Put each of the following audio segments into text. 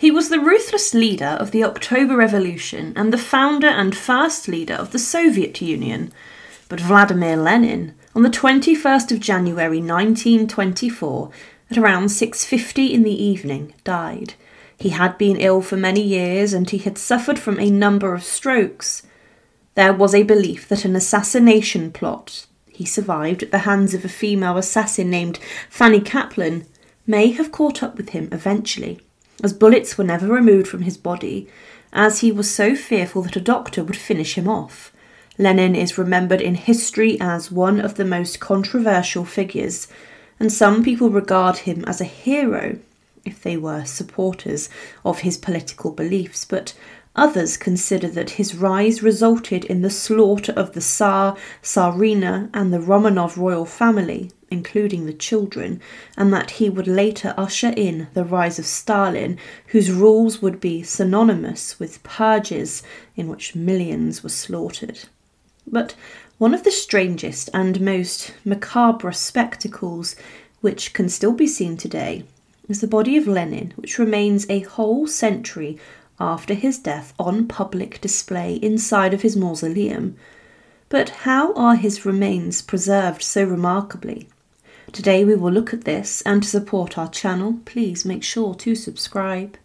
He was the ruthless leader of the October Revolution and the founder and first leader of the Soviet Union. But Vladimir Lenin, on the 21st of January 1924, at around 6:50 in the evening, died. He had been ill for many years and he had suffered from a number of strokes. There was a belief that an assassination plot he survived at the hands of a female assassin named Fanny Kaplan may have caught up with him eventually as bullets were never removed from his body, as he was so fearful that a doctor would finish him off. Lenin is remembered in history as one of the most controversial figures, and some people regard him as a hero if they were supporters of his political beliefs, but Others consider that his rise resulted in the slaughter of the Tsar, Tsarina, and the Romanov royal family, including the children, and that he would later usher in the rise of Stalin, whose rules would be synonymous with purges in which millions were slaughtered. But one of the strangest and most macabre spectacles which can still be seen today is the body of Lenin, which remains a whole century after his death on public display inside of his mausoleum. But how are his remains preserved so remarkably? Today we will look at this, and to support our channel, please make sure to subscribe.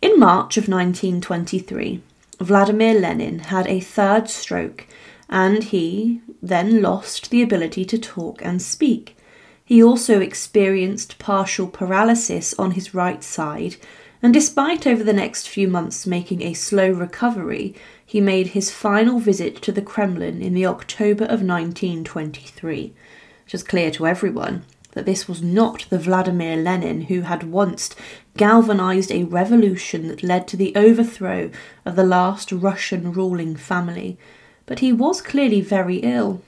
In March of 1923, Vladimir Lenin had a third stroke, and he then lost the ability to talk and speak. He also experienced partial paralysis on his right side and despite over the next few months making a slow recovery, he made his final visit to the Kremlin in the October of 1923. It was clear to everyone that this was not the Vladimir Lenin who had once galvanized a revolution that led to the overthrow of the last Russian ruling family, but he was clearly very ill.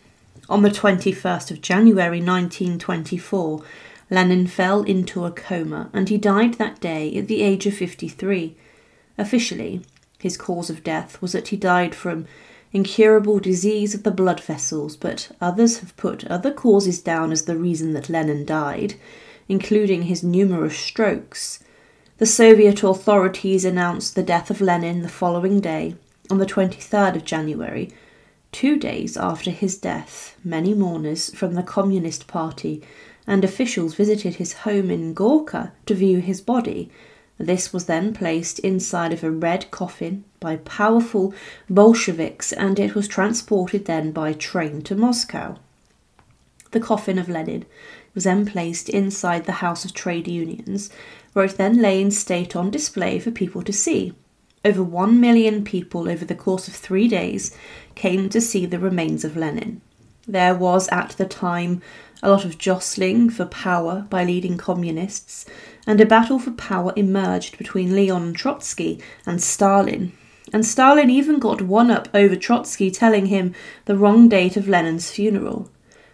On the 21st of January 1924, Lenin fell into a coma and he died that day at the age of 53. Officially, his cause of death was that he died from incurable disease of the blood vessels, but others have put other causes down as the reason that Lenin died, including his numerous strokes. The Soviet authorities announced the death of Lenin the following day, on the 23rd of January. Two days after his death, many mourners from the Communist Party and officials visited his home in Gorki to view his body. This was then placed inside of a red coffin by powerful Bolsheviks and it was transported then by train to Moscow. The coffin of Lenin was then placed inside the House of Trade Unions, where it then lay in state on display for people to see. Over one million people over the course of three days came to see the remains of Lenin. There was at the time a lot of jostling for power by leading communists, and a battle for power emerged between Leon Trotsky and Stalin. And Stalin even got one up over Trotsky, telling him the wrong date of Lenin's funeral.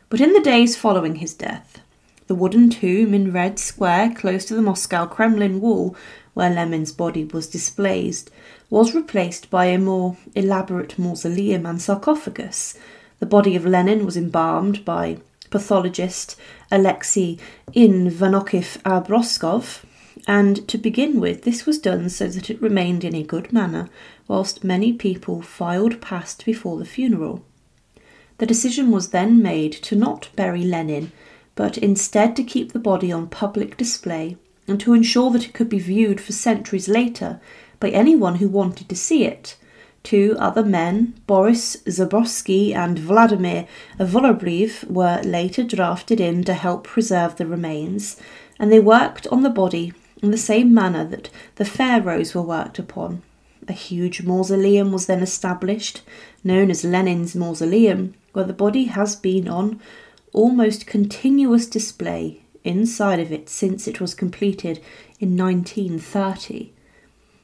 But in the days following his death, the wooden tomb in Red Square close to the Moscow Kremlin wall, where Lenin's body was displayed, was replaced by a more elaborate mausoleum and sarcophagus. The body of Lenin was embalmed by pathologist Alexei Ivanovich Abrikosov, and to begin with, this was done so that it remained in a good manner whilst many people filed past before the funeral. The decision was then made to not bury Lenin, but instead to keep the body on public display and to ensure that it could be viewed for centuries later by anyone who wanted to see it Two other men, Boris Zbarsky and Vladimir Vorobiev, were later drafted in to help preserve the remains, and they worked on the body in the same manner that the pharaohs were worked upon. A huge mausoleum was then established, known as Lenin's Mausoleum, where the body has been on almost continuous display inside of it since it was completed in 1930.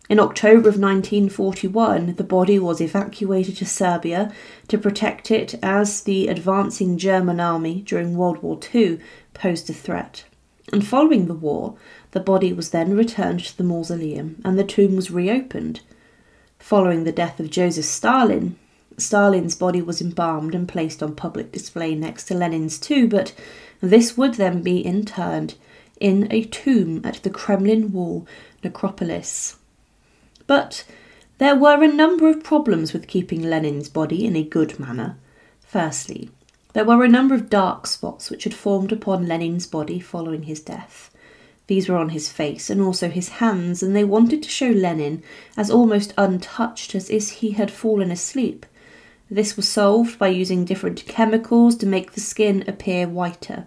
In October of 1941, the body was evacuated to Siberia to protect it as the advancing German army during World War II posed a threat. And following the war, the body was then returned to the mausoleum and the tomb was reopened. Following the death of Joseph Stalin, Stalin's body was embalmed and placed on public display next to Lenin's too, but this would then be interned in a tomb at the Kremlin wall necropolis. But there were a number of problems with keeping Lenin's body in a good manner. Firstly, there were a number of dark spots which had formed upon Lenin's body following his death. These were on his face and also his hands, and they wanted to show Lenin as almost untouched as if he had fallen asleep. This was solved by using different chemicals to make the skin appear whiter.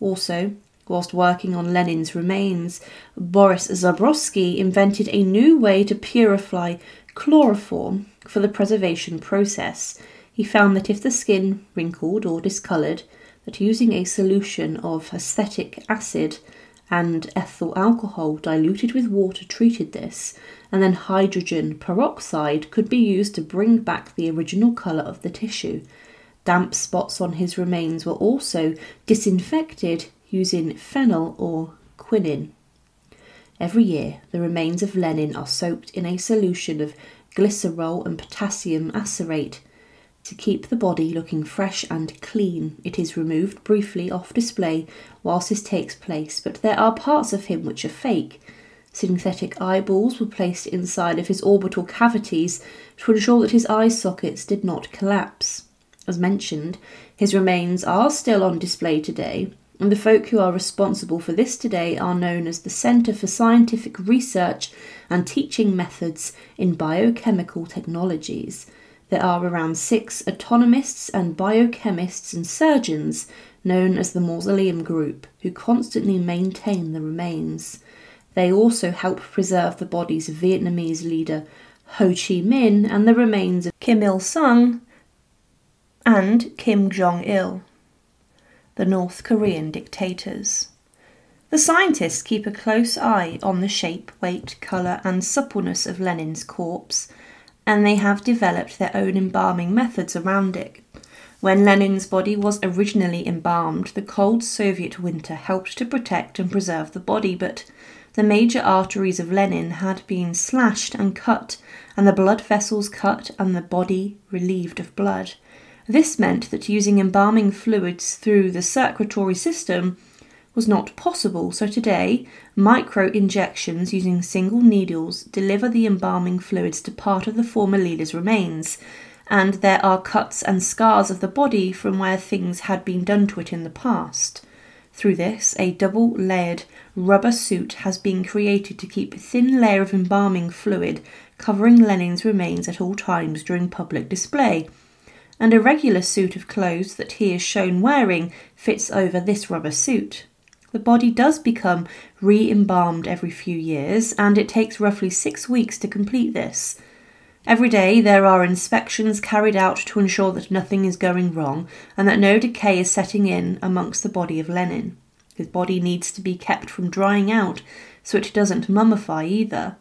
Also, whilst working on Lenin's remains, Boris Zbarsky invented a new way to purify chloroform for the preservation process. He found that if the skin wrinkled or discoloured, that using a solution of acetic acid and ethyl alcohol diluted with water treated this, and then hydrogen peroxide could be used to bring back the original colour of the tissue. Damp spots on his remains were also disinfected using phenyl or quinine. Every year, the remains of Lenin are soaked in a solution of glycerol and potassium acetate to keep the body looking fresh and clean, it is removed briefly off display whilst this takes place, but there are parts of him which are fake. Synthetic eyeballs were placed inside of his orbital cavities to ensure that his eye sockets did not collapse. As mentioned, his remains are still on display today, and the folk who are responsible for this today are known as the Centre for Scientific Research and Teaching Methods in Biochemical Technologies. There are around six anatomists and biochemists and surgeons known as the Mausoleum Group who constantly maintain the remains. They also help preserve the bodies of Vietnamese leader Ho Chi Minh and the remains of Kim Il sung and Kim Jong il, the North Korean dictators. The scientists keep a close eye on the shape, weight, colour, and suppleness of Lenin's corpse and they have developed their own embalming methods around it. When Lenin's body was originally embalmed, the cold Soviet winter helped to protect and preserve the body, but the major arteries of Lenin had been slashed and cut, and the blood vessels cut and the body relieved of blood. This meant that using embalming fluids through the circulatory system was not possible, so today micro injections using single needles deliver the embalming fluids to part of the former leader's remains, and there are cuts and scars of the body from where things had been done to it in the past. Through this, a double layered rubber suit has been created to keep a thin layer of embalming fluid covering Lenin's remains at all times during public display. And a regular suit of clothes that he is shown wearing fits over this rubber suit. The body does become re embalmed every few years, and it takes roughly six weeks to complete this. Every day there are inspections carried out to ensure that nothing is going wrong and that no decay is setting in amongst the body of Lenin. His body needs to be kept from drying out so it doesn't mummify either.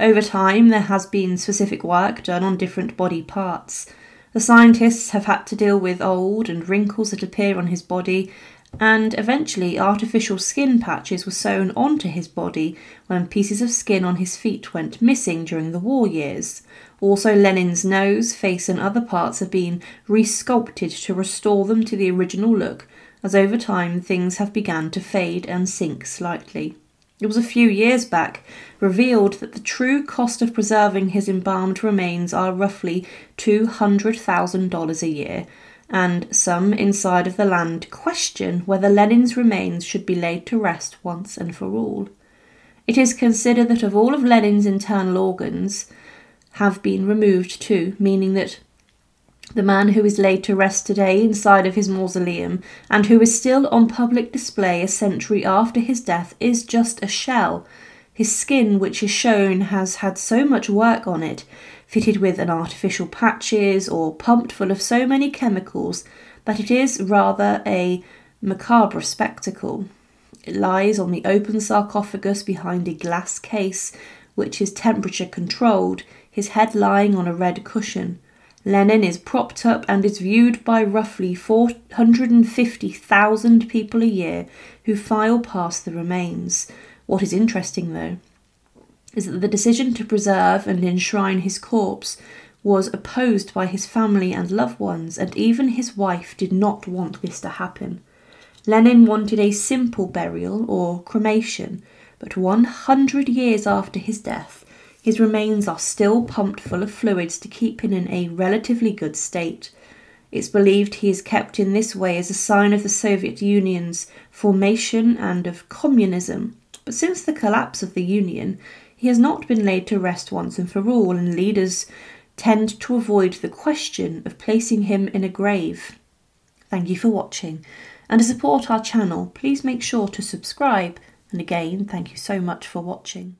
Over time, there has been specific work done on different body parts. The scientists have had to deal with old and wrinkles that appear on his body and eventually artificial skin patches were sewn onto his body when pieces of skin on his feet went missing during the war years. Also, Lenin's nose, face, and other parts have been resculpted to restore them to the original look, as over time things have begun to fade and sink slightly. It was a few years back revealed that the true cost of preserving his embalmed remains are roughly $200,000 a year, and some inside of the land question whether Lenin's remains should be laid to rest once and for all. It is considered that of all of Lenin's internal organs have been removed too, meaning that the man who is laid to rest today inside of his mausoleum and who is still on public display a century after his death is just a shell. His skin, which is shown, has had so much work on it fitted with an artificial patches or pumped full of so many chemicals that it is rather a macabre spectacle. It lies on the open sarcophagus behind a glass case, which is temperature controlled, his head lying on a red cushion. Lenin is propped up and is viewed by roughly 450,000 people a year who file past the remains. What is interesting, though, is that the decision to preserve and enshrine his corpse was opposed by his family and loved ones, and even his wife did not want this to happen. Lenin wanted a simple burial or cremation, but 100 years after his death, his remains are still pumped full of fluids to keep him in a relatively good state. It's believed he is kept in this way as a sign of the Soviet Union's formation and of communism. But since the collapse of the Union, he has not been laid to rest once and for all, and leaders tend to avoid the question of placing him in a grave. Thank you for watching, and to support our channel, please make sure to subscribe. And again, thank you so much for watching.